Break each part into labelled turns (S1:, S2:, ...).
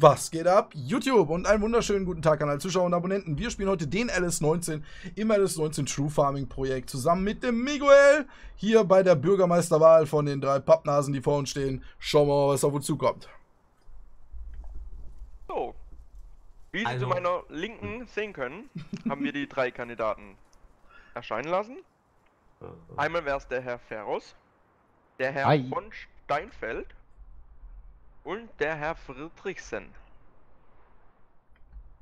S1: Was geht ab? YouTube und einen wunderschönen guten Tag an alle Zuschauer und Abonnenten. Wir spielen heute den LS19 im LS19 True Farming Projekt zusammen mit dem Miguel hier bei der Bürgermeisterwahl von den drei Pappnasen, die vor uns stehen. Schauen wir mal, was auf uns zukommt.
S2: So, wie Sie
S3: Also-
S2: zu meiner Linken sehen können, haben wir die drei Kandidaten erscheinen lassen. Einmal wäre es der Herr Ferros, der Herr
S4: Hi.
S2: von Steinfeld und der Herr Friedrichsen.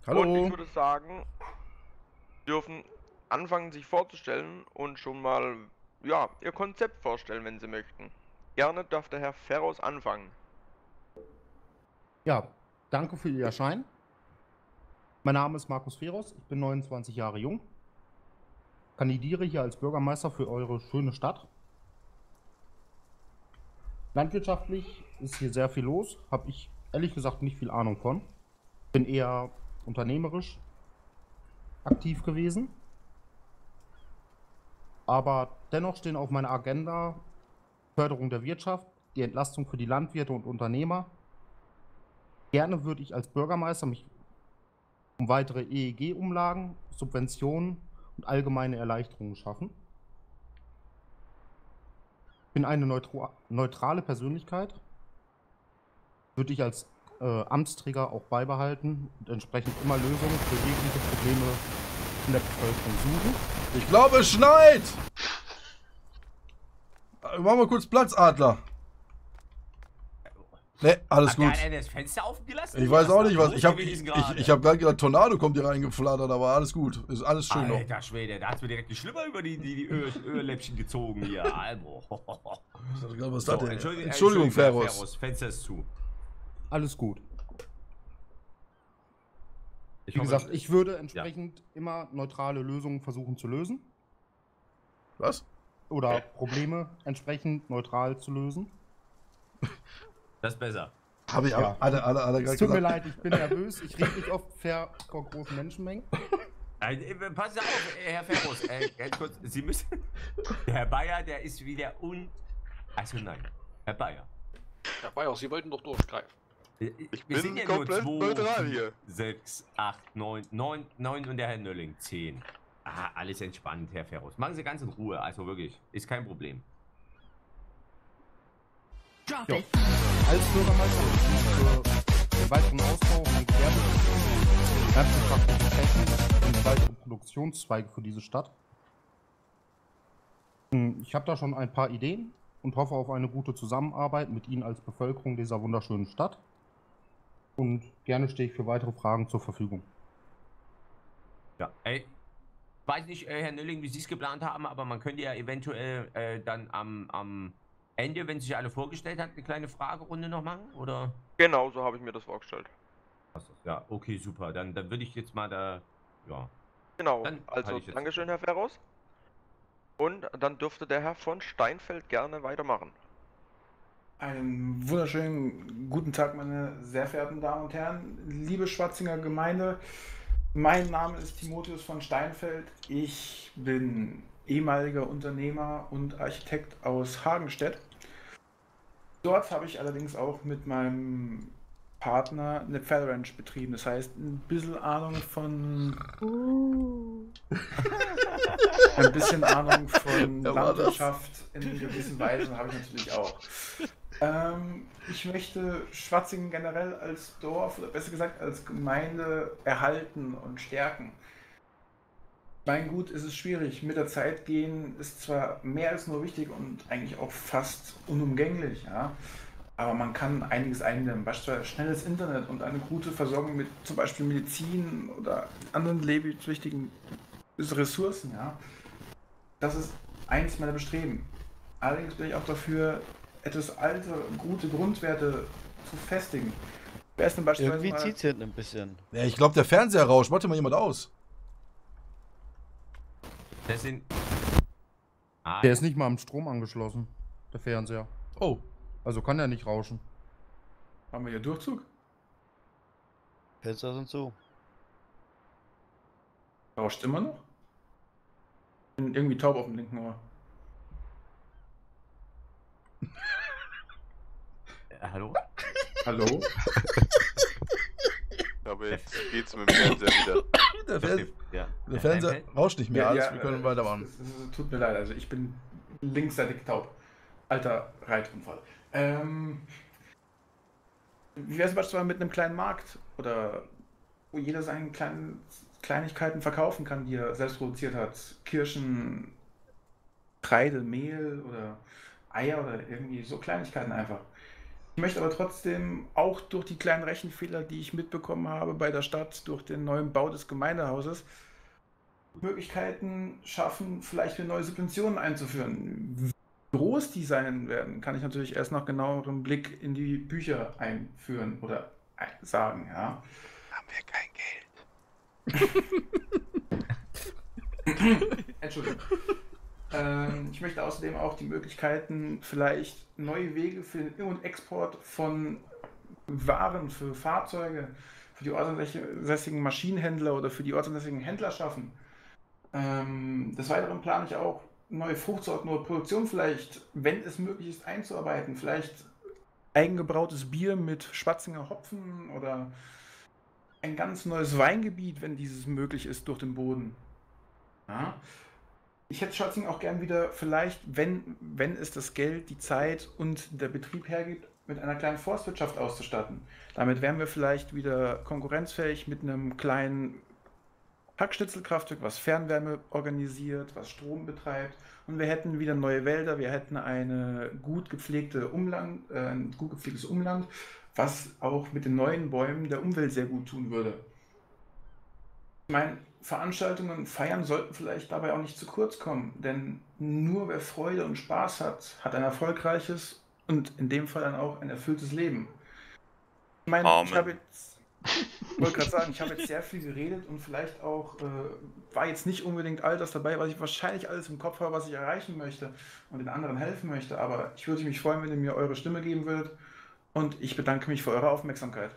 S2: Und ich
S1: Hallo.
S2: würde sagen, Sie dürfen anfangen, sich vorzustellen und schon mal ja, Ihr Konzept vorstellen, wenn Sie möchten. Gerne darf der Herr Ferros anfangen.
S4: Ja, danke für Ihr Erscheinen. Mein Name ist Markus Feros, ich bin 29 Jahre jung. Kandidiere hier als Bürgermeister für eure schöne Stadt. Landwirtschaftlich ist hier sehr viel los, habe ich ehrlich gesagt nicht viel Ahnung von. Bin eher unternehmerisch aktiv gewesen. Aber dennoch stehen auf meiner Agenda Förderung der Wirtschaft, die Entlastung für die Landwirte und Unternehmer, Gerne würde ich als Bürgermeister mich um weitere EEG-Umlagen, Subventionen und allgemeine Erleichterungen schaffen. Bin eine neutrale Persönlichkeit. Würde ich als äh, Amtsträger auch beibehalten und entsprechend immer Lösungen für jegliche Probleme in der Bevölkerung suchen.
S1: Ich glaube, es schneit. Äh, Machen wir kurz Platz, Adler. Ne, alles
S3: Hat
S1: gut.
S3: das Fenster offen gelassen?
S1: Ich weiß auch nicht, was. Ich habe ich, ich, hab gerade gedacht, Tornado kommt hier reingeflattert, aber alles gut. Ist alles schön noch.
S3: Alter Schwede, da hat's mir direkt die Schlüpper über die, die, die Öl, Ölläppchen gezogen hier. Albo.
S1: Was ist
S3: So,
S1: das denn?
S3: Entschuldigung,
S1: Entschuldigung,
S3: Herr
S1: Ferros.
S3: Fenster ist zu.
S4: Alles gut.
S3: Ich
S4: Wie
S3: hoffe,
S4: gesagt, ich würde entsprechend immer neutrale Lösungen versuchen zu lösen.
S1: Was?
S4: Oder Probleme entsprechend neutral zu lösen.
S3: das ist besser.
S1: Habe ich
S4: Ja.
S1: auch. Alle, alle, alle
S4: Es tut mir leid, ich bin nervös. Ich rede nicht oft fair vor großen Menschenmengen.
S3: Äh, äh, passen Sie auf, äh, Herr Ferros, äh, ganz kurz, Sie müssen. Der Herr Bayer, der ist wieder un. Also nein, Herr Bayer.
S5: Herr Bayer, Sie wollten doch durchgreifen.
S2: Ich
S3: wir
S2: bin
S3: sind ja
S2: komplett
S3: nur
S2: neutral
S3: 2,
S2: hier.
S3: 6, 8, 9, 9, 9 und der Herr Nölling 10. Ah, alles entspannt, Herr Ferros. Machen Sie ganz in Ruhe, also wirklich, ist kein Problem.
S6: Drop
S4: Ja.
S6: it.
S4: Als Bürgermeister für den weiteren Ausbau von Gewerbe, landwirtschaftlichen Flächen und weitere Produktionszweige für diese Stadt. Hm, Ich habe da schon ein paar Ideen und hoffe auf eine gute Zusammenarbeit mit Ihnen als Bevölkerung dieser wunderschönen Stadt. Und gerne stehe ich für weitere Fragen zur Verfügung.
S3: Ja, ey. Weiß nicht, äh, Herr Nölling, wie Sie es geplant haben, aber man könnte ja eventuell äh, dann am, am Ende, wenn sich alle vorgestellt hat, eine kleine Fragerunde noch machen, oder?
S2: Genau so habe ich mir das vorgestellt.
S3: Ja, okay, super. Dann, dann würde ich jetzt mal da, ja.
S2: Genau,
S3: Dann
S2: also Dankeschön, Herr Ferros. Und dann dürfte der Herr von Steinfeld gerne weitermachen.
S7: Einen wunderschönen guten Tag, meine sehr verehrten Damen und Herren. Liebe Schwatzinger Gemeinde, mein Name ist Timotheus von Steinfeld. Ich bin ehemaliger Unternehmer und Architekt aus Hagenstedt. Dort habe ich allerdings auch mit meinem Partner eine Pferderanch betrieben. Das heißt, ein bisschen Ahnung von. ein bisschen Ahnung von
S1: Ja?
S7: Landwirtschaft in gewissen Weisen habe ich natürlich auch. Ähm, ich möchte Schwatzingen generell als Dorf oder besser gesagt als Gemeinde erhalten und stärken. Mein Gut ist es schwierig. Mit der Zeit gehen ist zwar mehr als nur wichtig und eigentlich auch fast unumgänglich, ja. Aber man kann einiges eindämmen, beispielsweise schnelles Internet und eine gute Versorgung mit zum Beispiel Medizin oder anderen lebenswichtigen Ressourcen, ja. Das ist eins meiner Bestreben. Allerdings bin ich auch dafür, etwas alte, gute Grundwerte zu festigen. Wer ist denn beispielsweise
S8: Irgendwie
S7: mal-
S8: zieht hinten ein bisschen.
S1: Ja, ich glaube, der Fernseher rauscht. Macht dir mal jemand aus.
S3: Sind. Ah,
S4: Der ist nicht mal am Strom angeschlossen, der Fernseher.
S1: Oh.
S4: Also kann er nicht rauschen.
S7: Haben wir hier Durchzug?
S8: Fenster sind zu.
S7: Rauscht immer noch? Bin irgendwie taub auf dem linken Ohr.
S3: hallo?
S7: Hallo?
S2: Aber jetzt geht's mit dem Fernseher wieder.
S1: Der, Fer
S3: Ja.
S1: der Fernseher rauscht nicht mehr. Alles, wir können
S7: äh,
S1: weitermachen.
S7: es- es- es Tut mir leid, also ich bin linksseitig taub. Alter Reitunfall. Ähm, wie wäre es beispielsweise mit einem kleinen Markt oder wo jeder seine kleinen Kleinigkeiten verkaufen kann, die er selbst produziert hat? Kirschen, Kreide, Mehl oder Eier oder irgendwie so Kleinigkeiten einfach. Ich möchte aber trotzdem auch durch die kleinen Rechenfehler, die ich mitbekommen habe bei der Stadt, durch den neuen Bau des Gemeindehauses, Möglichkeiten schaffen, vielleicht wieder neue Subventionen einzuführen. Wie groß die sein werden, kann ich natürlich erst nach genauerem Blick in die Bücher einführen oder sagen, ja.
S2: Haben wir kein Geld.
S7: Entschuldigung. Ähm, ich möchte außerdem auch die Möglichkeiten, vielleicht neue Wege für den In- und Export von Waren, für Fahrzeuge, für die ortsansässigen Maschinenhändler oder für die ortsansässigen Händler schaffen. Ähm, des Weiteren plane ich auch, neue Fruchtsorten oder Produktion vielleicht, wenn es möglich ist, einzuarbeiten. Vielleicht eigengebrautes Bier mit Schwatzinger Hopfen oder ein ganz neues Weingebiet, wenn dieses möglich ist, durch den Boden. Ja. Ich hätte Schwarzing auch gern wieder vielleicht, wenn, wenn es das Geld, die Zeit und der Betrieb hergibt, mit einer kleinen Forstwirtschaft auszustatten. Damit wären wir vielleicht wieder konkurrenzfähig mit einem kleinen Hackschnitzelkraftwerk, was Fernwärme organisiert, was Strom betreibt. Und wir hätten wieder neue Wälder, wir hätten eine gut gepflegte Umland, äh, ein gut gepflegtes Umland, was auch mit den neuen Bäumen der Umwelt sehr gut tun würde. Ich meine, Veranstaltungen, Feiern sollten vielleicht dabei auch nicht zu kurz kommen, denn nur wer Freude und Spaß hat, hat ein erfolgreiches und in dem Fall dann auch ein erfülltes Leben. Ich meine,
S2: Amen.
S7: ich habe jetzt, wollte gerade sagen, ich habe jetzt sehr viel geredet und vielleicht auch äh, war jetzt nicht unbedingt all das dabei, was ich wahrscheinlich alles im Kopf habe, was ich erreichen möchte und den anderen helfen möchte, aber ich würde mich freuen, wenn ihr mir eure Stimme geben würdet und ich bedanke mich für eure Aufmerksamkeit.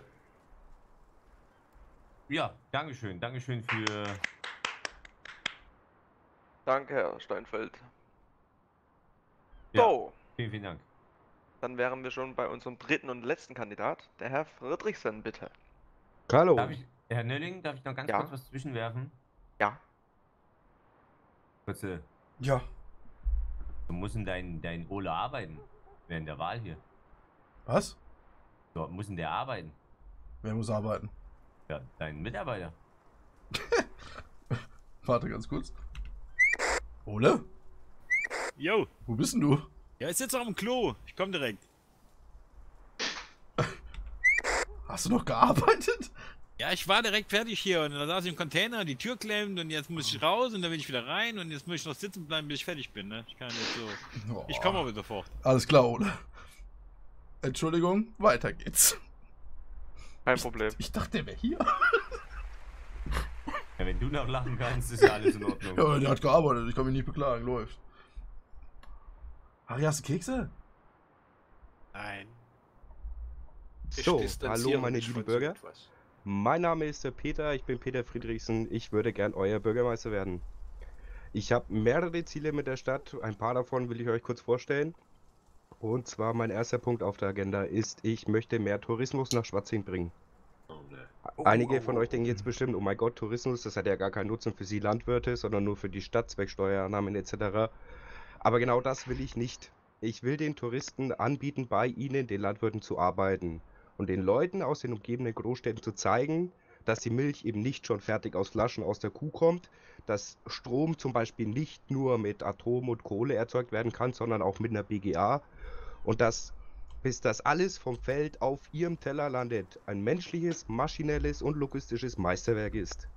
S3: Ja, Dankeschön. Dankeschön für.
S2: Danke, Herr Steinfeld.
S3: Ja.
S2: So,
S3: Vielen, vielen Dank.
S2: dann wären wir schon bei unserem dritten und letzten Kandidat, der Herr Friedrichsen, bitte.
S6: Hallo.
S3: Darf ich, Herr Nölling, darf ich noch ganz
S2: Ja.
S3: kurz was zwischenwerfen?
S2: Ja.
S3: Kurze,
S1: Ja.
S3: du musst in dein, dein Ole arbeiten. Während der Wahl hier.
S1: Was?
S3: So, muss in der arbeiten.
S1: Wer muss arbeiten?
S3: Ja, dein Mitarbeiter.
S1: Warte ganz kurz. Ole?
S8: Jo,
S1: Wo bist denn du?
S8: ja, ich sitze auf dem Klo. Ich komme direkt.
S1: Hast du noch gearbeitet?
S8: Ja, ich war direkt fertig hier und da saß ich im Container, die Tür klemmt und jetzt muss ich raus und dann will ich wieder rein und jetzt muss ich noch sitzen bleiben, bis ich fertig bin, ne? Ich kann jetzt so.
S1: Oh,
S8: Ich komme aber sofort.
S1: Alles klar, Ole. Entschuldigung, weiter geht's.
S2: Kein Problem.
S1: Ich dachte, der wäre hier.
S3: Ja, wenn du noch lachen kannst, ist ja alles in Ordnung.
S1: Ja, der hat gearbeitet, ich kann mich nicht beklagen, läuft. Harry, hast du Kekse?
S8: Nein.
S5: Ich
S6: So, hallo meine lieben Bürger. Mein Name ist der Peter, ich bin Peter Friedrichsen. Ich würde gern euer Bürgermeister werden. Ich habe mehrere Ziele mit der Stadt. Ein paar davon will ich euch kurz vorstellen. Und zwar mein erster Punkt auf der Agenda ist, ich möchte mehr Tourismus nach Schwarzing bringen.
S3: Oh,
S6: Einige
S3: oh,
S6: von
S3: oh.
S6: euch denken jetzt bestimmt, oh mein Gott, Tourismus, das hat ja gar keinen Nutzen für Sie Landwirte, sondern nur für die Stadt, Zwecksteuernahmen etc. Aber genau das will ich nicht. Ich will den Touristen anbieten, bei ihnen, den Landwirten, zu arbeiten und den Leuten aus den umgebenden Großstädten zu zeigen, dass die Milch eben nicht schon fertig aus Flaschen aus der Kuh kommt, dass Strom zum Beispiel nicht nur mit Atom und Kohle erzeugt werden kann, sondern auch mit einer BGA und dass bis das alles vom Feld auf ihrem Teller landet, ein menschliches, maschinelles und logistisches Meisterwerk ist.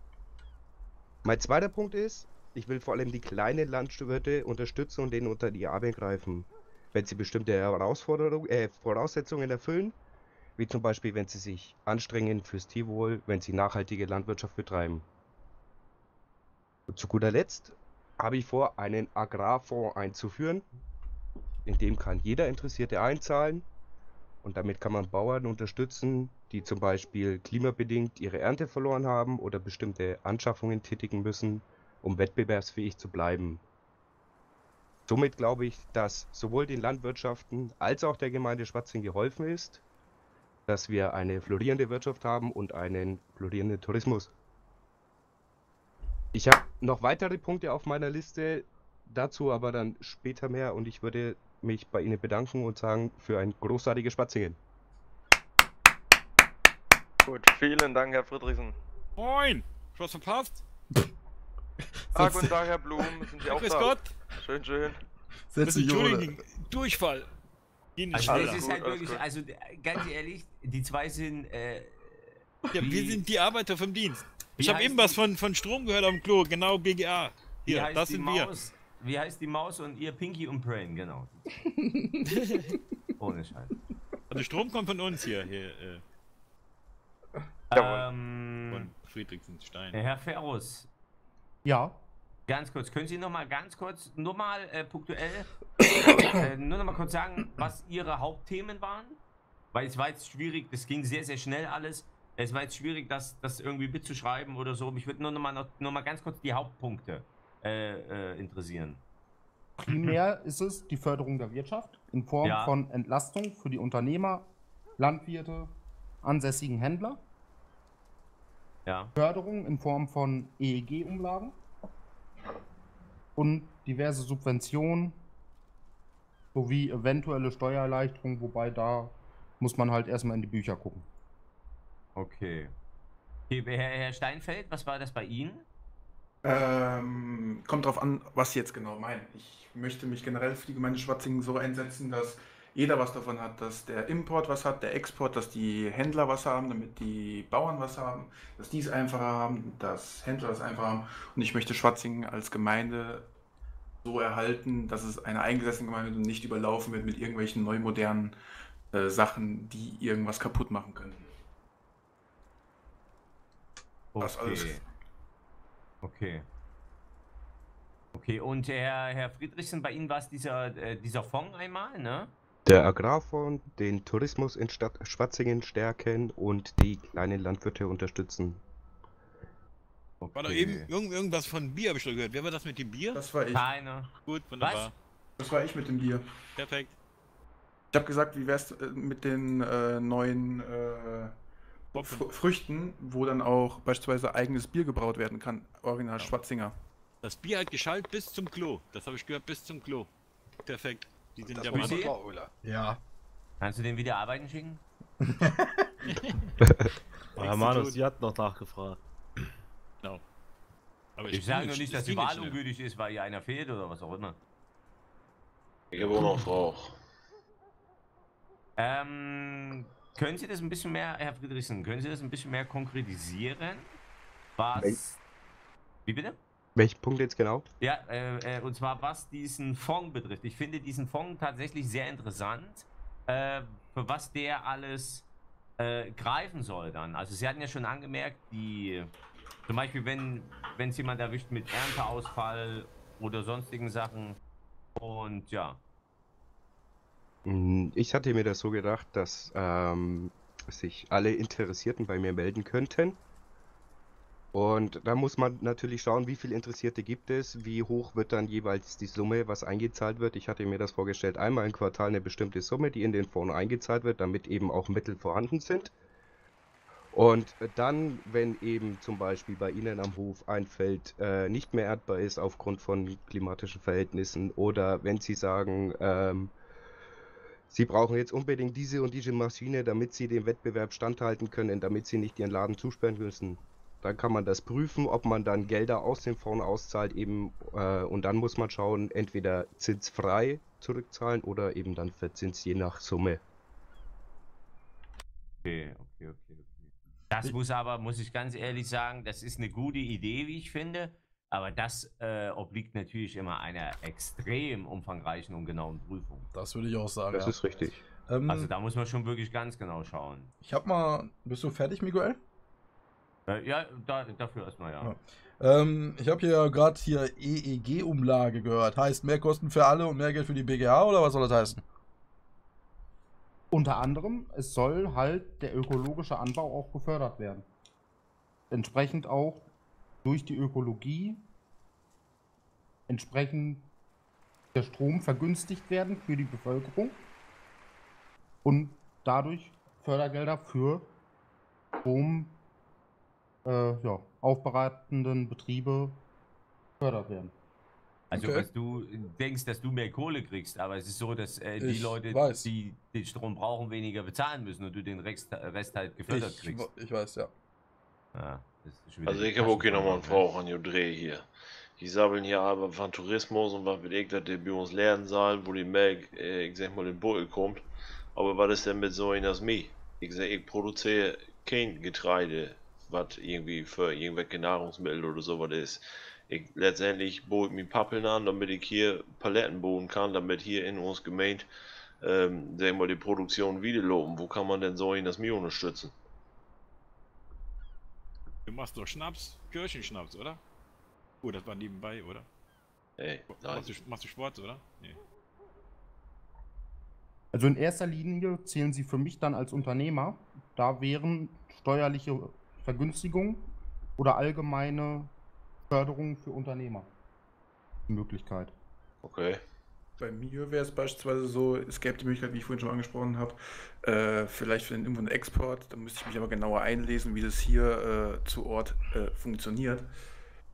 S6: Mein zweiter Punkt ist, ich will vor allem die kleinen Landwirte unterstützen und denen unter die Arme greifen, wenn sie bestimmte Herausforderungen, äh, Voraussetzungen erfüllen, wie zum Beispiel, wenn sie sich anstrengen fürs Tierwohl, wenn sie nachhaltige Landwirtschaft betreiben. Und zu guter Letzt habe ich vor, einen Agrarfonds einzuführen. In dem kann jeder Interessierte einzahlen und damit kann man Bauern unterstützen, die zum Beispiel klimabedingt ihre Ernte verloren haben oder bestimmte Anschaffungen tätigen müssen, um wettbewerbsfähig zu bleiben. Somit glaube ich, dass sowohl den Landwirtschaften als auch der Gemeinde Schwarzing geholfen ist, dass wir eine florierende Wirtschaft haben und einen florierenden Tourismus. Ich habe noch weitere Punkte auf meiner Liste, dazu aber dann später mehr und ich würde mich bei Ihnen bedanken und sagen für ein großartiges Spazingen.
S2: Gut, vielen Dank, Herr Friedrichsen.
S8: Moin! Was verpasst?
S2: Ah, guten Tag, Herr Blum. Sind Sie auch
S8: Grüß
S2: da?
S8: Gott!
S2: Schön, schön.
S1: Setz dich
S8: Entschuldigen,
S1: ohne.
S8: Durchfall. Ihnen
S3: Also das ist
S2: gut,
S3: halt wirklich,
S2: gut.
S3: also ganz ehrlich, die zwei sind, äh,
S8: ja, wir sind die Arbeiter vom Dienst.
S3: wie
S8: Ich habe eben was von, von Strom gehört am Klo, genau BGA.
S3: wie
S8: Hier,
S3: heißt
S8: das
S3: die
S8: sind wir.
S3: Wie heißt die Maus und ihr Pinky und Brain, genau. Ohne Scheiß.
S8: Also Strom kommt von uns hier, hier äh.
S3: Ähm,
S8: von Friedrichsenstein.
S3: Herr Ferrus,
S4: Ja,
S3: ganz kurz, können Sie noch mal ganz kurz, nur mal äh, punktuell, äh, nur noch mal kurz sagen, was Ihre Hauptthemen waren? Weil es war jetzt schwierig, das ging sehr, sehr schnell alles. Es war jetzt schwierig, das, das irgendwie mitzuschreiben oder so. Mich würde nur noch mal, noch, nur mal ganz kurz die Hauptpunkte äh, äh, interessieren.
S4: primär ist es die Förderung der Wirtschaft in Form
S3: Ja.
S4: von Entlastung für die Unternehmer, Landwirte, ansässigen Händler.
S3: Ja.
S4: Förderung in Form von EEG-Umlagen und diverse Subventionen sowie eventuelle Steuererleichterungen, wobei da muss man halt erstmal in die Bücher gucken.
S3: Okay. okay Herr, Herr Steinfeld, was war das bei Ihnen?
S7: Ähm, kommt drauf an, was Sie jetzt genau meinen. Ich möchte mich generell für die Gemeinde Schwatzingen so einsetzen, dass jeder was davon hat, dass der Import was hat, der Export, dass die Händler was haben, damit die Bauern was haben, dass die es einfacher haben, dass Händler es einfacher haben. Und ich möchte Schwatzingen als Gemeinde so erhalten, dass es eine eingesessene Gemeinde wird und nicht überlaufen wird mit irgendwelchen neu modernen äh, Sachen, die irgendwas kaputt machen könnten. Das alles.
S3: Okay. Okay. Und Herr, Herr Friedrichsen, bei Ihnen war es dieser, äh, dieser Fonds einmal, ne?
S6: Der Agrarfonds, den Tourismus in Stadt Schwatzingen stärken und die kleinen Landwirte unterstützen.
S3: Okay.
S8: War doch eben irgend, irgendwas von Bier, habe ich doch gehört. Wer war das mit dem Bier?
S7: Das war ich.
S3: Keine.
S8: Gut, wunderbar.
S7: Das war ich mit dem Bier.
S8: Perfekt.
S7: Ich habe gesagt, wie wär's äh, mit den äh, neuen äh, Früchten, wo dann auch beispielsweise eigenes Bier gebraut werden kann. Original Schwatzinger.
S8: Das Bier hat geschallt bis zum Klo. Das habe ich gehört, bis zum Klo. Perfekt. Die sind
S5: Das
S8: ja mal.
S1: Ja.
S3: Kannst du den wieder arbeiten schicken?
S9: Herr Manus, die hat noch nachgefragt.
S8: Aber
S3: Ich, sage nur nicht, dass die Wahl ungültig ist, weil hier einer fehlt oder was auch immer.
S5: Ich wohne auf Rauch.
S3: Ähm, können Sie das ein bisschen mehr, Herr Friedrichsen, können Sie das ein bisschen mehr konkretisieren? Was.
S6: Wel-
S3: Wie bitte?
S6: Welchen Punkt jetzt genau?
S3: Ja, äh, äh, und zwar was diesen Fonds betrifft. Ich finde diesen Fonds tatsächlich sehr interessant, äh, für was der alles äh, greifen soll dann. Also Sie hatten ja schon angemerkt, die zum Beispiel, wenn wenn es jemand erwischt mit Ernteausfall oder sonstigen Sachen und ja.
S6: Mm, Ich hatte mir das so gedacht, dass ähm, sich alle Interessierten bei mir melden könnten. Und da muss man natürlich schauen, wie viele Interessierte gibt es, wie hoch wird dann jeweils die Summe, was eingezahlt wird. Ich hatte mir das vorgestellt, einmal im Quartal eine bestimmte Summe, die in den Fonds eingezahlt wird, damit eben auch Mittel vorhanden sind. Und dann, wenn eben zum Beispiel bei Ihnen am Hof ein Feld äh, nicht mehr erdbar ist aufgrund von klimatischen Verhältnissen oder wenn Sie sagen, ähm, Sie brauchen jetzt unbedingt diese und diese Maschine, damit Sie dem Wettbewerb standhalten können, damit Sie nicht Ihren Laden zusperren müssen. Dann kann man das prüfen, ob man dann Gelder aus dem Fonds auszahlt eben äh, und dann muss man schauen, entweder zinsfrei zurückzahlen oder eben dann verzins je nach Summe.
S3: Okay, okay, okay, okay. Das muss aber, muss ich ganz ehrlich sagen, das ist eine gute Idee, wie ich finde. Aber das äh, obliegt natürlich immer einer extrem umfangreichen und genauen Prüfung.
S1: Das würde ich auch sagen.
S6: Das
S1: ja.
S6: ist richtig.
S1: ähm,
S3: Also da muss man schon wirklich ganz genau schauen.
S1: ich hab mal. Bist du fertig, Miguel?
S3: Äh, ja, da, dafür erstmal ja.
S1: Ja. Ähm, ich habe hier gerade hier EEG-Umlage gehört. Heißt mehr Kosten für alle und mehr Geld für die BGA oder was soll das heißen?
S4: Unter anderem, es soll halt der ökologische Anbau auch gefördert werden. Entsprechend auch durch die Ökologie entsprechend der Strom vergünstigt werden für die Bevölkerung und dadurch Fördergelder für Strom äh, ja, aufbereitenden Betriebe gefördert werden.
S3: Also,
S1: Okay.
S3: was du denkst, dass du mehr Kohle kriegst, aber es ist so, dass äh, die
S1: Ich
S3: Leute,
S1: weiß.
S3: die den Strom brauchen, weniger bezahlen müssen und du den Rest, Rest halt gefördert
S1: Ich,
S3: kriegst.
S1: ich weiß, ja.
S3: Wieder
S5: Also ich habe auch nochmal einen
S3: Taschenfrage,
S5: Frau an Dreh hier. Die sabbeln hier aber von Tourismus und was will ich, dass die bei uns lernen sollen, wo die Melk, äh, ich sag mal, in Beutel kommt. Aber was ist denn mit so einer mir? Ich sag, ich produziere kein Getreide, was irgendwie für irgendwelche Nahrungsmittel oder sowas ist. Ich letztendlich ich mir Pappeln an, damit ich hier Paletten bauen kann, damit hier in uns gemeint, ähm, sag mal, die Produktion wieder loben. Wo kann man denn so in das mir unterstützen?
S8: Du machst doch Schnaps, Kirchenschnaps, oder? Oh, das war nebenbei, oder?
S5: Ey, nein.
S8: Machst du, machst du Sport, oder? Nee.
S4: Also in erster Linie zählen sie für mich dann als Unternehmer. Da wären steuerliche Vergünstigungen oder allgemeine Förderungen für Unternehmer die Möglichkeit.
S5: Okay.
S7: Bei mir wäre es beispielsweise so, es gäbe die Möglichkeit, wie ich vorhin schon angesprochen habe, äh, vielleicht für den irgendwo einen Export, da müsste ich mich aber genauer einlesen, wie das hier äh, zu Ort äh, funktioniert.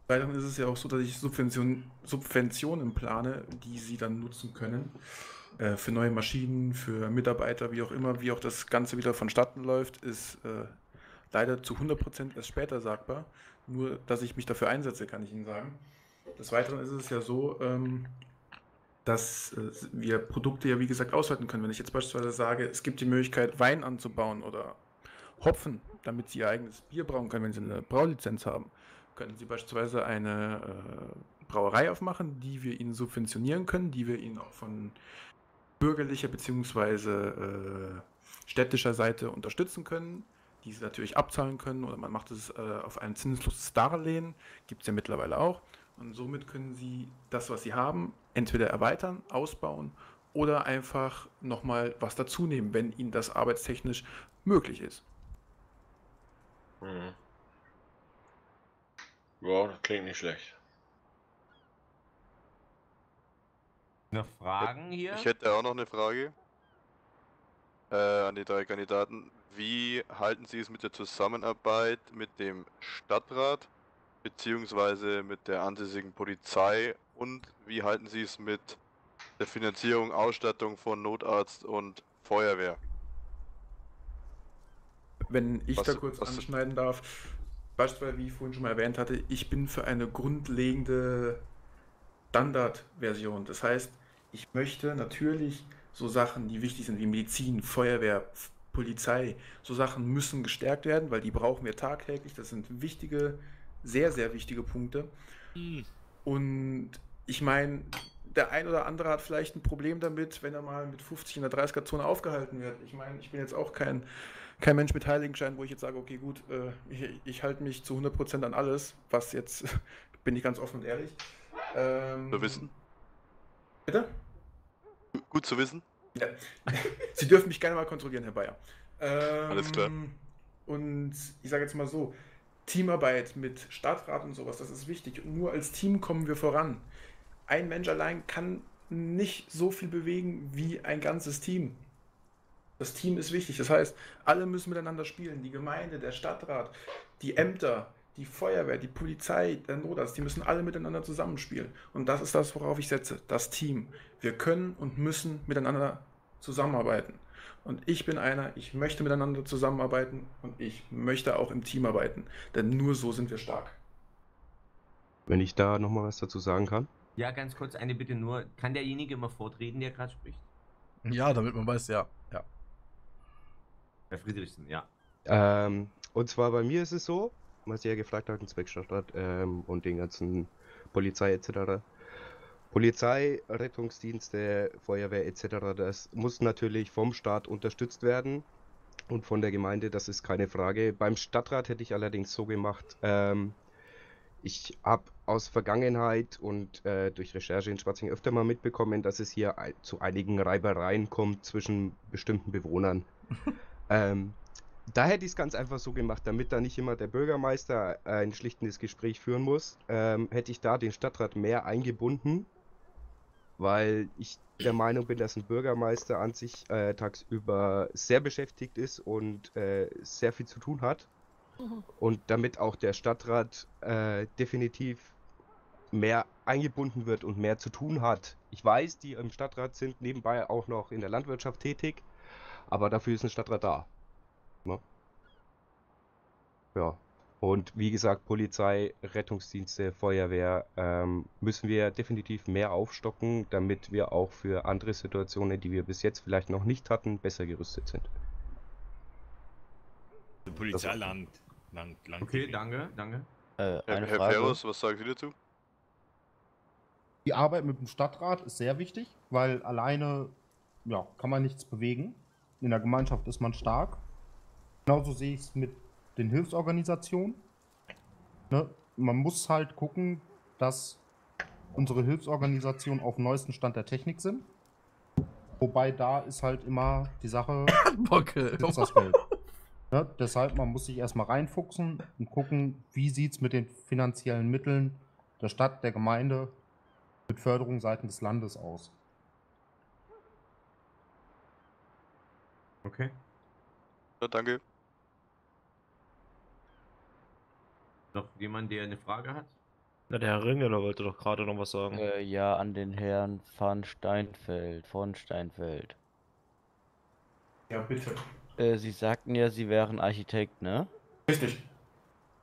S7: Weiterhin ist es ja auch so, dass ich Subvention, Subventionen plane, die sie dann nutzen können. Äh, für neue Maschinen, für Mitarbeiter, wie auch immer, wie auch das Ganze wieder vonstatten läuft, ist äh, leider zu 100% erst später sagbar. Nur, dass ich mich dafür einsetze, kann ich Ihnen sagen. Des Weiteren ist es ja so, ähm, dass äh, wir Produkte ja wie gesagt auswerten können. Wenn ich jetzt beispielsweise sage, es gibt die Möglichkeit, Wein anzubauen oder Hopfen, damit sie ihr eigenes Bier brauen können, wenn sie eine Braulizenz haben, können sie beispielsweise eine äh, Brauerei aufmachen, die wir ihnen subventionieren können, die wir ihnen auch von bürgerlicher bzw. Äh, städtischer Seite unterstützen können, die sie natürlich abzahlen können oder man macht es äh, auf ein zinsloses Darlehen, gibt es ja mittlerweile auch. Und somit können sie das, was sie haben, entweder erweitern, ausbauen oder einfach nochmal was dazu nehmen, wenn ihnen das arbeitstechnisch möglich ist.
S5: Mhm. Ja, das klingt nicht schlecht.
S3: Noch Fragen hier?
S10: Ich hätte auch noch eine Frage äh, an die drei Kandidaten. Wie halten Sie es mit der Zusammenarbeit mit dem Stadtrat beziehungsweise mit der ansässigen Polizei und wie halten Sie es mit der Finanzierung, Ausstattung von Notarzt und Feuerwehr?
S7: Wenn ich
S10: Was-
S7: da kurz anschneiden darf, beispielsweise, wie ich vorhin schon mal erwähnt hatte, ich bin für eine grundlegende Standardversion. Das heißt, ich möchte natürlich so Sachen, die wichtig sind, wie Medizin, Feuerwehr, Polizei, so Sachen müssen gestärkt werden, weil die brauchen wir tagtäglich. Das sind wichtige, sehr, sehr wichtige Punkte.
S8: Hm.
S7: Und ich meine, der ein oder andere hat vielleicht ein Problem damit, wenn er mal mit 50 in der 30er-Zone aufgehalten wird. Ich meine, ich bin jetzt auch kein, kein Mensch mit Heiligenschein, wo ich jetzt sage, okay, gut, äh, ich, ich halte mich zu 100% an alles, was jetzt, bin ich ganz offen und ehrlich. Ähm,
S10: Zu wissen?
S7: Bitte?
S10: Gut zu wissen.
S7: Ja. Sie dürfen mich gerne mal kontrollieren, Herr Bayer. Ähm,
S10: Alles klar.
S7: Und ich sage jetzt mal so, Teamarbeit mit Stadtrat und sowas, das ist wichtig. Und nur als Team kommen wir voran. Ein Mensch allein kann nicht so viel bewegen wie ein ganzes Team. Das Team ist wichtig. Das heißt, alle müssen miteinander spielen. Die Gemeinde, der Stadtrat, die Ämter, die Feuerwehr, die Polizei, der Notarzt, die müssen alle miteinander zusammenspielen. Und das ist das, worauf ich setze. Das Team. Wir können und müssen miteinander zusammenarbeiten. Und ich bin einer, ich möchte miteinander zusammenarbeiten und ich möchte auch im Team arbeiten. Denn nur so sind wir stark.
S6: Wenn ich da nochmal was dazu sagen kann.
S3: Ja, ganz kurz eine Bitte nur. Kann derjenige immer fortreden, der gerade spricht?
S1: Ja, damit man weiß, ja. ja.
S3: Herr Friedrichsen, ja.
S6: Ähm, und zwar bei mir ist es so, was ihr ja gefragt habt, den Zweckstadtrat ähm, und den ganzen Polizei etc. Polizei, Rettungsdienste, Feuerwehr etc. Das muss natürlich vom Staat unterstützt werden und von der Gemeinde, das ist keine Frage. Beim Stadtrat hätte ich allerdings so gemacht, ähm, ich habe aus Vergangenheit und äh, durch Recherche in Schwarzing öfter mal mitbekommen, dass es hier zu einigen Reibereien kommt zwischen bestimmten Bewohnern. ähm, da hätte ich es ganz einfach so gemacht, damit da nicht immer der Bürgermeister ein schlichtendes Gespräch führen muss, ähm, hätte ich da den Stadtrat mehr eingebunden weil ich der Meinung bin, dass ein Bürgermeister an sich äh, tagsüber sehr beschäftigt ist und äh, sehr viel zu tun hat. Und damit auch der Stadtrat äh, definitiv mehr eingebunden wird und mehr zu tun hat. Ich weiß, die im Stadtrat sind nebenbei auch noch in der Landwirtschaft tätig, aber dafür ist ein Stadtrat da. Ne? Ja. Und wie gesagt, Polizei, Rettungsdienste, Feuerwehr ähm, müssen wir definitiv mehr aufstocken, damit wir auch für andere Situationen, die wir bis jetzt vielleicht noch nicht hatten, besser gerüstet sind.
S8: Die Polizei langt. langt, langt
S3: Okay, danke, danke.
S11: Äh,
S10: Herr,
S11: eine
S10: Herr
S11: Frage.
S10: Perus, was sagen Sie dazu?
S4: Die Arbeit mit dem Stadtrat ist sehr wichtig, weil alleine ja, kann man nichts bewegen. In der Gemeinschaft ist man stark. Genauso sehe ich es mit den Hilfsorganisationen. Ne? Man muss halt gucken, dass unsere Hilfsorganisationen auf dem neuesten Stand der Technik sind. Wobei da ist halt immer die Sache,
S1: Bocke.
S4: sitzt das Geld. Ne? Deshalb, man muss sich erstmal reinfuchsen und gucken, wie sieht es mit den finanziellen Mitteln der Stadt, der Gemeinde, mit Förderung seitens des Landes aus.
S3: Okay.
S10: Ja, danke.
S3: Noch jemand, der eine Frage hat?
S9: Na, der Herr Ringeler wollte doch gerade noch was sagen.
S11: Äh, ja, an den Herrn van Steinfeld, von Steinfeld.
S7: Ja, bitte.
S11: Äh, Sie sagten ja, Sie wären Architekt, ne?
S7: Richtig.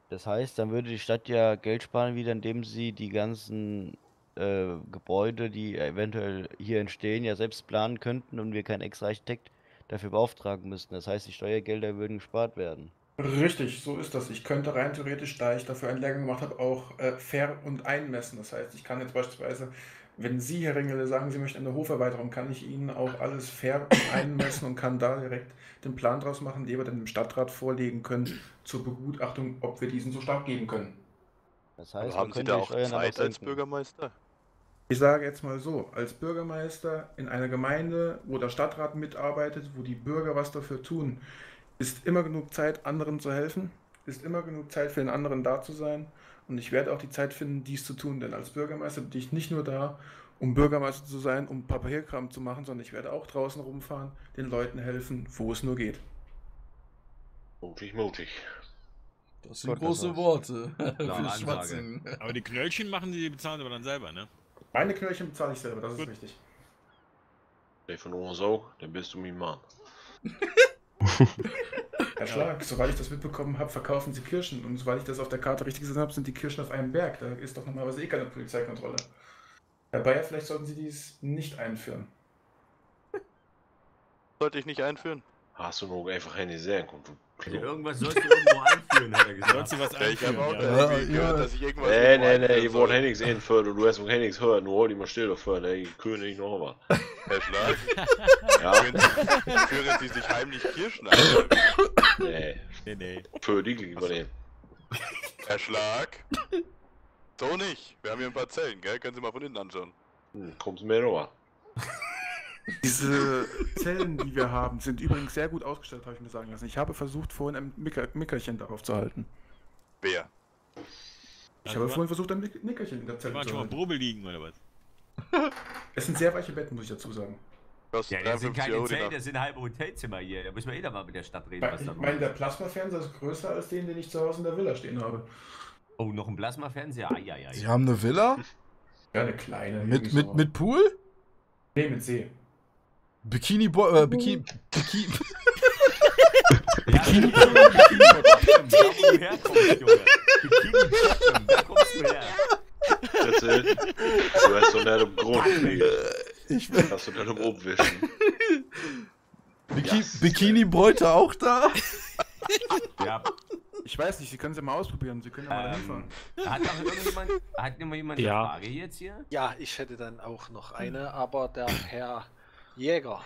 S11: Das heißt, dann würde die Stadt ja Geld sparen wieder, indem sie die ganzen äh, Gebäude, die eventuell hier entstehen, ja selbst planen könnten und wir keinen extra Architekt dafür beauftragen müssten. Das heißt, die Steuergelder würden gespart werden.
S7: Richtig, so ist das. Ich könnte rein theoretisch, da ich dafür einen Lehrgang gemacht habe, auch äh, fair und einmessen. Das heißt, ich kann jetzt beispielsweise, wenn Sie, Herr Ringele, sagen, Sie möchten eine Hoferweiterung, kann ich Ihnen auch alles fair und einmessen und kann da direkt den Plan draus machen, den wir dann dem Stadtrat vorlegen können zur Begutachtung, ob wir diesen so stark geben können.
S11: Das
S10: Aber
S11: heißt,
S10: haben
S11: man
S10: Sie da auch Zeit als. Bürgermeister?
S7: Ich sage jetzt mal so, als Bürgermeister in einer Gemeinde, wo der Stadtrat mitarbeitet, wo die Bürger was dafür tun, ist immer genug Zeit, anderen zu helfen, ist immer genug Zeit für den anderen da zu sein und ich werde auch die Zeit finden, dies zu tun, denn als Bürgermeister bin ich nicht nur da, um Bürgermeister zu sein, um Papierkram zu machen, sondern ich werde auch draußen rumfahren, den Leuten helfen, wo es nur geht.
S5: Mutig, mutig.
S1: Das sind
S11: Gott, das
S1: große
S11: war's.
S1: Worte für.
S8: Aber die Knöllchen machen die, die bezahlen sie aber dann selber, ne?
S7: Meine Knöllchen bezahle ich selber, das ist
S8: Gut.
S7: richtig.
S5: Der von uns auch, dann bist du mein Mann.
S7: Herr Schlag, soweit ich das mitbekommen habe, verkaufen Sie Kirschen. Und soweit ich das auf der Karte richtig gesehen habe, sind die Kirschen auf einem Berg. Da ist doch normalerweise eh keine Polizeikontrolle. Herr Bayer, vielleicht sollten Sie dies nicht einführen.
S10: Sollte ich nicht einführen?
S5: Hast du noch einfach sehen kommt.
S3: Also irgendwas sollst du irgendwo einführen, hat er
S8: Sollst
S3: gesagt.
S8: du was
S10: Ja, ich habe auch
S8: einführen, ja.
S1: Ja, ja.
S10: gehört, dass ich irgendwas
S5: Nee, nee, nee,
S10: einführen
S5: ich wollte
S10: soll.
S5: nichts einführen und du hast noch nichts gehört, nur halt immer still davor, ne, ich könig noch was.
S10: Herr Schlag,
S5: Ja,
S10: führen Sie, führen Sie sich heimlich Kirschen ein?
S5: nee,
S8: Nee, nee.
S5: für die übernehmen.
S10: Herr Schlag? So nicht. Wir haben hier ein paar Zellen, gell? Können Sie mal von innen anschauen.
S5: Hm, kommt's mir noch an.
S7: Diese Zellen, die wir haben, sind übrigens sehr gut ausgestattet, habe ich mir sagen lassen. Ich habe versucht, vorhin ein Micker, Mickerchen darauf zu halten.
S10: Wer?
S7: Ich
S8: Also
S7: habe vorhin versucht, ein Nickerchen in der Zelle zu
S8: schon mal
S7: halten.
S8: Probe liegen oder was?
S7: Es sind sehr weiche Betten, muss ich dazu sagen.
S10: Kostet
S3: Ja, das sind
S10: 53
S3: keine Zellen, das sind halbe Hotelzimmer hier. Da müssen wir eh da mal mit der Stadt reden, was
S7: Ich
S3: da
S7: meine, der. Plasmafernseher ist größer als den, den ich zu Hause in der Villa stehen habe.
S3: Oh, noch ein Plasmafernseher? Eieiei.
S1: Sie haben eine Villa?
S7: Ja, eine kleine.
S1: Mit, mit, mit Pool?
S7: Nee, mit See.
S1: Bikini Boy, äh, Bikini, Bikini,
S3: Ja, Bikini. Bikini Bottom, da kommst du her.
S5: Erzähl. Du hast doch nicht im Grund.
S1: ich,
S5: Hast du nicht im Obwischen.
S1: Biki, Bikini Bräute auch da?
S3: Ja,
S7: Ich weiß nicht, Sie können es ja mal ausprobieren. Sie können ja mal
S3: ähm,
S7: fahren.
S3: hat noch irgendjemand, hat noch jemand eine
S9: Ja.
S3: Frage jetzt hier?
S12: Ja, ich hätte dann auch noch eine, aber der Herr Jäger.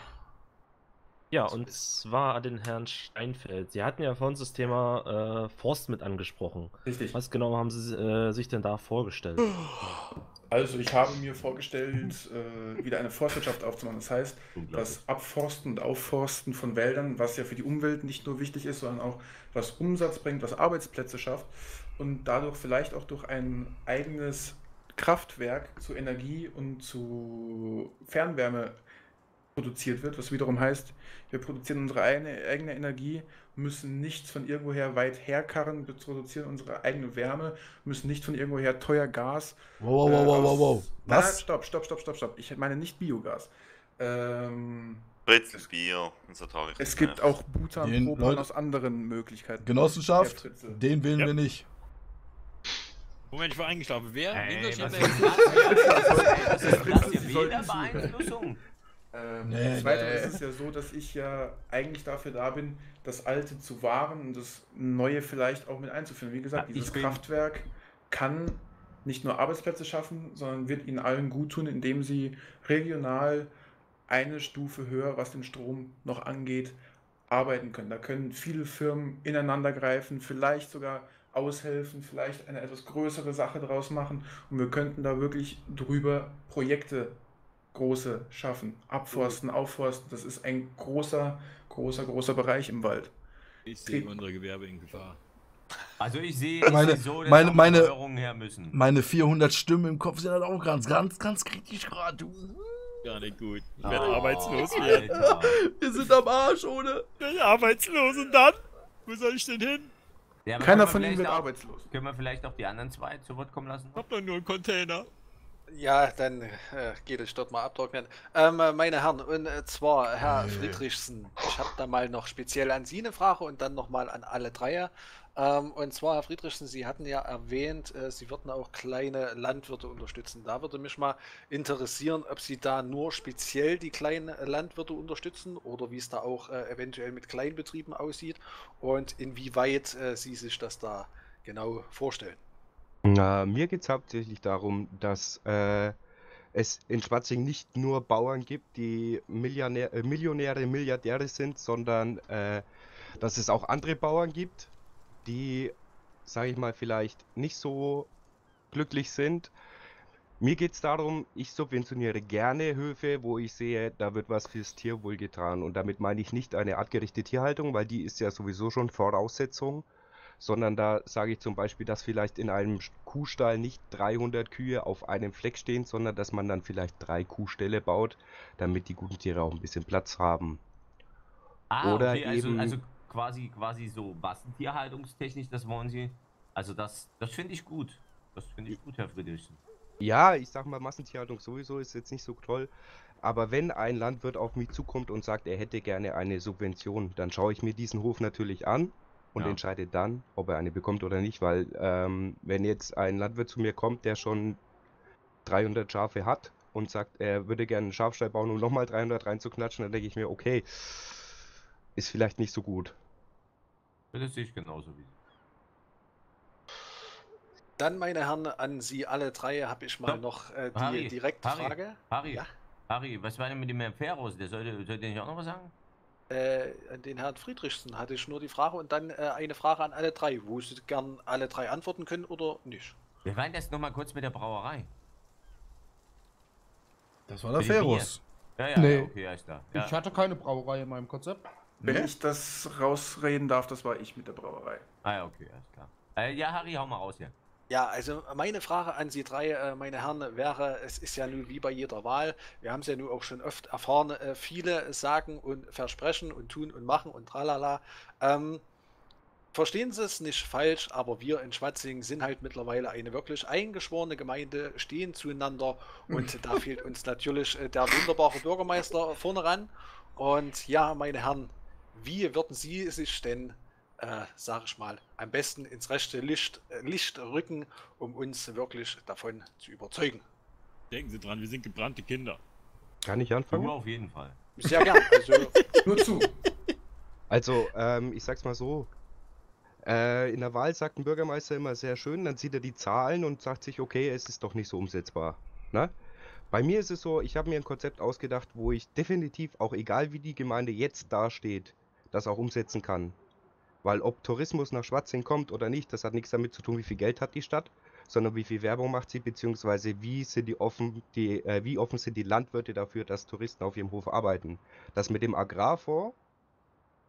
S9: Ja, und zwar an den Herrn Steinfeld. Sie hatten ja vor uns das Thema äh, Forst mit angesprochen.
S7: Richtig.
S9: Was genau haben Sie äh, sich denn da vorgestellt?
S7: Also, ich habe mir vorgestellt, äh, wieder eine Forstwirtschaft aufzumachen. Das heißt, das Abforsten und Aufforsten von Wäldern, was ja für die Umwelt nicht nur wichtig ist, sondern auch was Umsatz bringt, was Arbeitsplätze schafft und dadurch vielleicht auch durch ein eigenes Kraftwerk zu Energie und zu Fernwärme produziert wird, was wiederum heißt, wir produzieren unsere eigene, eigene Energie, müssen nichts von irgendwoher weit herkarren, wir produzieren unsere eigene Wärme, müssen nicht von irgendwoher teuer Gas.
S1: Wow, wow, wow, wow, wow, wow.
S7: aus- Nein, nein,
S1: Was?
S7: stopp, stopp, stopp, stopp, stopp. Ich meine nicht Biogas. Ähm,
S13: Brezel, Bier und so traurig.
S7: es gibt auch Butan,
S1: Den
S7: Propan
S1: Leute-
S7: aus anderen Möglichkeiten.
S1: Genossenschaft, den wählen
S8: Ja.
S1: wir nicht.
S8: Moment, ich war eingeschlafen. Wer?
S3: Ey,
S8: Wen soll ich
S3: was das hier? Was ist das
S7: Ähm,
S1: Nee,
S7: des Weiteren
S1: nee.
S7: ist es ja so, dass ich ja eigentlich dafür da bin, das Alte zu wahren und das Neue vielleicht auch mit einzuführen. Wie gesagt,
S3: Ja,
S7: dieses
S3: bin-
S7: Kraftwerk kann nicht nur Arbeitsplätze schaffen, sondern wird ihnen allen gut tun, indem sie regional eine Stufe höher, was den Strom noch angeht, arbeiten können. Da können viele Firmen ineinander greifen, vielleicht sogar aushelfen, vielleicht eine etwas größere Sache draus machen und wir könnten da wirklich drüber Projekte große schaffen. Abforsten, aufforsten, das ist ein großer, großer, großer Bereich im Wald.
S8: Ich sehe unsere Gewerbe in Gefahr.
S3: Also ich sehe ich
S1: Meine-
S3: sehe so, dass
S1: meine- meine-
S3: her müssen.
S1: Meine 400 Stimmen im Kopf sind halt auch ganz, ganz, ganz kritisch gerade.
S8: Gar nicht gut. Ich
S3: Oh,
S8: werde arbeitslos werden.
S3: Alter.
S1: Wir sind am Arsch, ohne.
S8: Arbeitslos und dann? Wo soll ich denn hin?
S3: Ja,
S7: Keiner von ihnen wird
S3: auch-
S7: arbeitslos.
S3: Können wir vielleicht auch die anderen zwei zu Wort kommen lassen?
S8: Ich hab doch nur einen Container.
S12: Ja, dann äh, geht es dort mal abtrocknen. Ähm, äh, meine Herren, und äh, zwar Herr Friedrichsen, ich habe da mal noch speziell an Sie eine Frage und dann nochmal an alle drei. Ähm, und zwar, Herr Friedrichsen, Sie hatten ja erwähnt, äh, Sie würden auch kleine Landwirte unterstützen. Da würde mich mal interessieren, ob Sie da nur speziell die kleinen Landwirte unterstützen oder wie es da auch äh, eventuell mit Kleinbetrieben aussieht und inwieweit äh, Sie sich das da genau vorstellen.
S6: Na, mir geht es hauptsächlich darum, dass äh, es in Schwarzing nicht nur Bauern gibt, die Millionär, äh, Millionäre, Milliardäre sind, sondern äh, dass es auch andere Bauern gibt, die, sage ich mal, vielleicht nicht so glücklich sind. Mir geht es darum, ich subventioniere gerne Höfe, wo ich sehe, da wird was fürs Tierwohl getan. Und damit meine ich nicht eine artgerechte Tierhaltung, weil die ist ja sowieso schon Voraussetzung sondern da sage ich zum Beispiel, dass vielleicht in einem Kuhstall nicht 300 Kühe auf einem Fleck stehen, sondern dass man dann vielleicht drei Kuhställe baut, damit die guten Tiere auch ein bisschen Platz haben.
S3: Ah,
S6: Oder
S3: okay, also,
S6: eben-
S3: also quasi, quasi so Massentierhaltungstechnisch, das wollen Sie. Also das, das finde ich gut. Das finde ich gut, Herr Friedrichsen.
S6: Ja, ich sag mal, Massentierhaltung sowieso ist jetzt nicht so toll, aber wenn ein Landwirt auf mich zukommt und sagt, er hätte gerne eine Subvention, dann schaue ich mir diesen Hof natürlich an und
S3: Ja.
S6: entscheide dann, ob er eine bekommt oder nicht, weil ähm, wenn jetzt ein Landwirt zu mir kommt, der schon 300 Schafe hat und sagt, er würde gerne einen Schafstall bauen, um nochmal 300 reinzuklatschen, dann denke ich mir, okay, ist vielleicht nicht so gut.
S3: Das sehe ich genauso wie Sie.
S12: Dann, meine Herren, an Sie alle drei habe ich mal
S3: Stopp.
S12: noch äh, die
S3: Harry,
S12: direkte
S3: Harry,
S12: Frage.
S3: Harry,
S12: Ja?
S3: Harry, was war denn mit dem Herrn Ferros? Der sollte, sollte nicht auch noch was sagen?
S12: Äh, an den Herrn Friedrichsen hatte ich nur die Frage und dann äh, eine Frage an alle drei, wo Sie gern alle drei antworten können oder nicht.
S3: Wir waren erst noch mal kurz mit der Brauerei.
S1: Das war der. Ferus.
S3: Ja, ja,
S4: Nee.
S3: ja, okay, alles klar. Ja.
S4: Ich hatte keine Brauerei in meinem Konzept.
S7: Wenn ich das rausreden darf, das war ich mit der Brauerei.
S3: Ah, ja, okay, alles klar. Äh, ja, Harry, hau mal raus hier.
S12: Ja, also meine Frage an Sie drei, äh, meine Herren, wäre, es ist ja nun wie bei jeder Wahl, wir haben es ja nun auch schon oft erfahren, äh, viele sagen und versprechen und tun und machen und tralala. Ähm, verstehen Sie es nicht falsch, aber wir in Schwatzing sind halt mittlerweile eine wirklich eingeschworene Gemeinde, stehen zueinander und da fehlt uns natürlich äh, der wunderbare Bürgermeister vorne ran. Und ja, meine Herren, wie würden Sie sich denn äh, sag ich mal, am besten ins rechte Licht, äh, Licht rücken, um uns wirklich davon zu überzeugen.
S8: Denken Sie dran, wir sind gebrannte Kinder.
S6: Kann ich
S3: Du
S6: anfangen?
S3: auf jeden Fall.
S12: Sehr gern. Also,
S7: Nur zu.
S6: Also, ähm, ich sag's mal so. Äh, in der Wahl sagt ein Bürgermeister immer sehr schön, dann sieht er die Zahlen und sagt sich, okay, es ist doch nicht so umsetzbar. Ne? Bei mir ist es so, ich habe mir ein Konzept ausgedacht, wo ich definitiv, auch egal wie die Gemeinde jetzt dasteht, das auch umsetzen kann. Weil ob Tourismus nach Schwarzing kommt oder nicht, das hat nichts damit zu tun, wie viel Geld hat die Stadt, sondern wie viel Werbung macht sie, beziehungsweise wie sind die offen, die, äh, wie offen sind die Landwirte dafür, dass Touristen auf ihrem Hof arbeiten. Das mit dem Agrarfonds,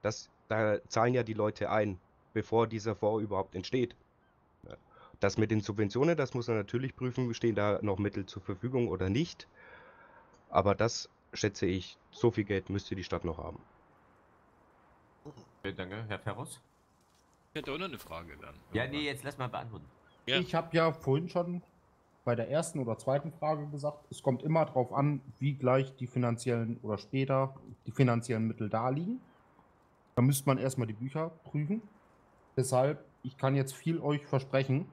S6: das, da zahlen ja die Leute ein, bevor dieser Fonds überhaupt entsteht. Das mit den Subventionen, das muss er natürlich prüfen, stehen da noch Mittel zur Verfügung oder nicht. Aber das schätze ich, so viel Geld müsste die Stadt noch haben.
S3: Okay, danke, Herr Ferros.
S8: Ich hätte auch noch eine Frage dann.
S3: Ja, nee, jetzt lass mal beantworten.
S8: Ja.
S4: Ich habe ja vorhin schon bei der ersten oder zweiten Frage gesagt, es kommt immer darauf an, wie gleich die finanziellen oder später die finanziellen Mittel da liegen. Da müsste man erstmal die Bücher prüfen. Deshalb, ich kann jetzt viel euch versprechen,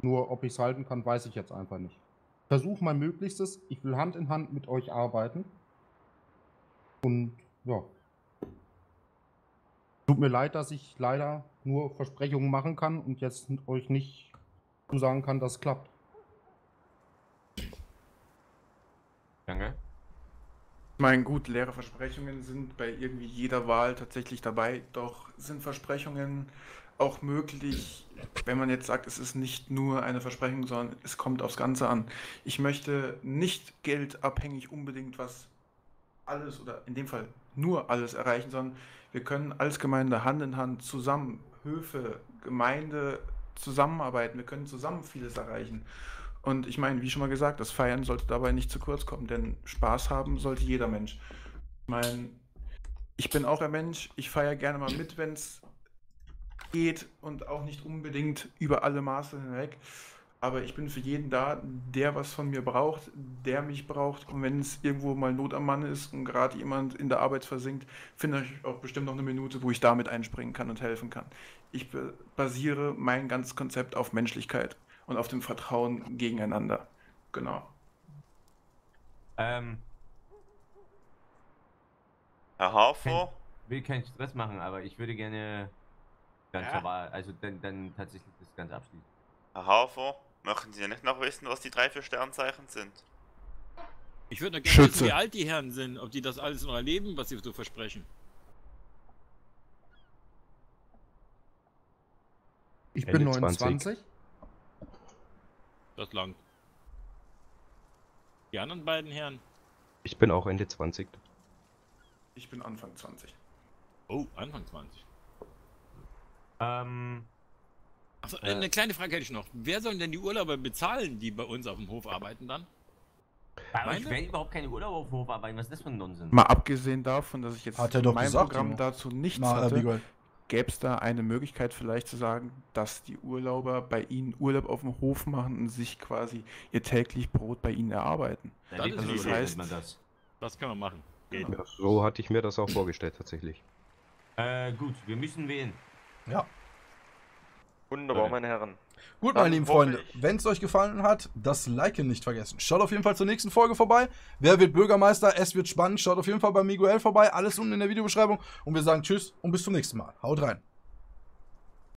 S4: nur ob ich es halten kann, weiß ich jetzt einfach nicht. Versuche mein Möglichstes, ich will Hand in Hand mit euch arbeiten. Und ja. Tut mir leid, dass ich leider nur Versprechungen machen kann und jetzt euch nicht sagen kann, dass es klappt.
S3: Danke.
S7: Ich meine, gut, leere Versprechungen sind bei irgendwie jeder Wahl tatsächlich dabei, doch sind Versprechungen auch möglich, wenn man jetzt sagt, es ist nicht nur eine Versprechung, sondern es kommt aufs Ganze an. Ich möchte nicht geldabhängig unbedingt was alles oder in dem Fall nur alles erreichen, sondern wir können als Gemeinde Hand in Hand zusammen, Höfe, Gemeinde zusammenarbeiten, wir können zusammen vieles erreichen. Und ich meine, wie schon mal gesagt, das Feiern sollte dabei nicht zu kurz kommen, denn Spaß haben sollte jeder Mensch. Ich meine, ich bin auch ein Mensch, ich feiere gerne mal mit, wenn es geht und auch nicht unbedingt über alle Maße hinweg. Aber ich bin für jeden da, der was von mir braucht, der mich braucht. Und wenn es irgendwo mal Not am Mann ist und gerade jemand in der Arbeit versinkt, finde ich auch bestimmt noch eine Minute, wo ich damit einspringen kann und helfen kann. Ich basiere mein ganzes Konzept auf Menschlichkeit und auf dem Vertrauen gegeneinander. Genau.
S3: Ähm,
S13: Herr Hafer,
S3: will keinen Stress machen, aber ich würde gerne dann
S13: Ja.
S3: Wahl, also dann, dann tatsächlich das Ganze abschließen.
S13: Herr Hafer, möchten Sie nicht noch wissen, was die drei, vier Sternzeichen sind?
S8: Ich würde noch gerne
S7: Schütze.
S8: wissen, wie alt die Herren sind, ob die das alles noch erleben, was sie so versprechen.
S4: Ich bin
S6: Ende 20.
S4: 29.
S8: Das langt. Die anderen beiden Herren.
S6: Ich bin auch Ende 20.
S7: Ich bin Anfang 20.
S8: Oh, Anfang 20.
S3: Ähm,
S8: Achso,
S3: Äh.
S8: eine kleine Frage hätte ich noch. Wer soll denn die Urlauber bezahlen, die bei uns auf dem Hof arbeiten dann?
S3: aber ich
S8: Meine?
S3: werde überhaupt keine Urlaub auf dem Hof arbeiten, was ist das für ein Nonsens?
S7: Mal abgesehen davon, dass ich jetzt
S1: Hat er
S7: in
S1: doch
S7: meinem
S1: gesagt,
S7: Programm
S1: Timo.
S7: dazu nichts
S1: Na,
S7: hatte, gäbe es da eine Möglichkeit vielleicht zu sagen, dass die Urlauber bei Ihnen Urlaub auf dem Hof machen und sich quasi ihr täglich Brot bei Ihnen erarbeiten.
S3: Dann
S8: Das
S3: lebt
S8: ist
S3: man
S8: eine
S3: so,
S8: Idee.
S3: nennt man das.
S8: Das kann man machen. Geht.
S6: Ja, so hatte ich mir das auch vorgestellt tatsächlich.
S3: Äh, gut, wir müssen wählen.
S1: Ja.
S2: Wunderbar,
S3: Okay.
S2: meine Herren.
S1: Gut,
S2: Dann
S1: meine lieben Freunde, wenn es euch gefallen hat, das Liken nicht vergessen. Schaut auf jeden Fall zur nächsten Folge vorbei. Wer wird Bürgermeister? Es wird spannend. Schaut auf jeden Fall bei Miguel vorbei. Alles unten in der Videobeschreibung. Und wir sagen Tschüss und bis zum nächsten Mal. Haut rein.